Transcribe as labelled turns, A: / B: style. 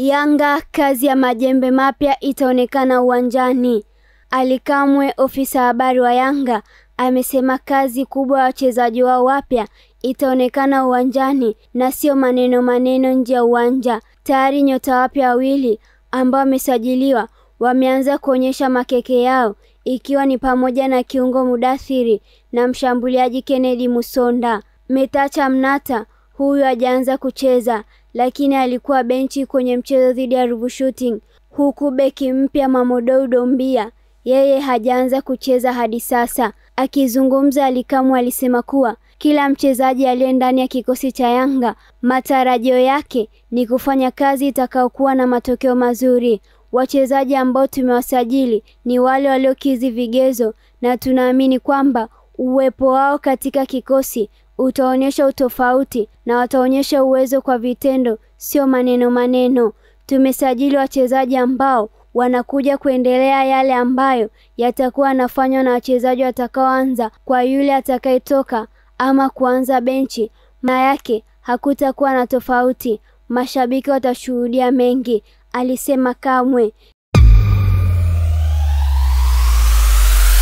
A: Yanga kazi ya majembe mapya itaonekana uwanjani. alikamwe Kamwe, ofisa habari wa Yanga, amesema kazi kubwa ya wachezaji wao wapya itaonekana uwanjani na sio maneno maneno nje ya uwanja. Tayari nyota wapya wawili ambao wamesajiliwa wameanza kuonyesha makeke yao ikiwa ni pamoja na kiungo Mudathiri na mshambuliaji Kennedy Musonda. Metacha Mnata huyu hajaanza kucheza lakini alikuwa benchi kwenye mchezo dhidi ya Ruvu Shooting, huku beki mpya Mamodou Dombia yeye hajaanza kucheza hadi sasa. Akizungumza, Ally Kamwe alisema kuwa kila mchezaji aliye ndani ya kikosi cha Yanga matarajio yake ni kufanya kazi itakayokuwa na matokeo mazuri. Wachezaji ambao tumewasajili ni wale waliokizi vigezo na tunaamini kwamba uwepo wao katika kikosi utaonyesha utofauti na wataonyesha uwezo kwa vitendo, sio maneno maneno. Tumesajili wachezaji ambao wanakuja kuendelea yale ambayo yatakuwa anafanywa na wachezaji watakaoanza kwa yule atakayetoka ama kuanza benchi. Maana yake hakutakuwa na tofauti, mashabiki watashuhudia mengi, alisema Kamwe.